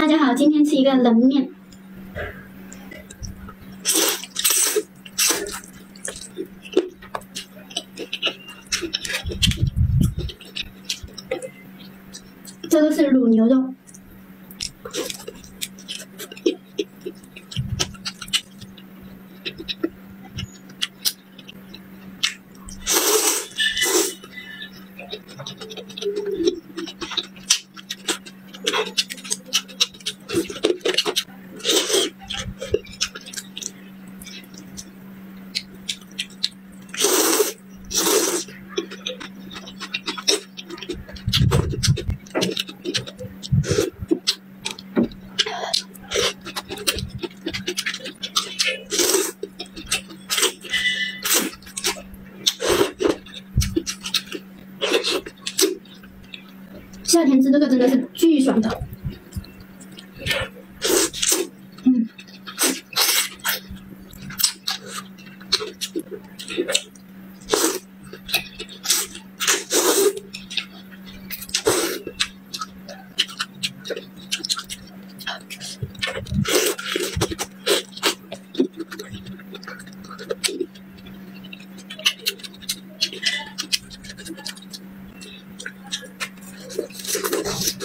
大家好，今天吃一个冷面。这个是卤牛肉。夏天吃这个真的是巨爽的，嗯。Thank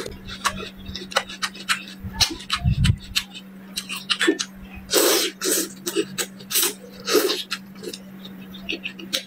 you.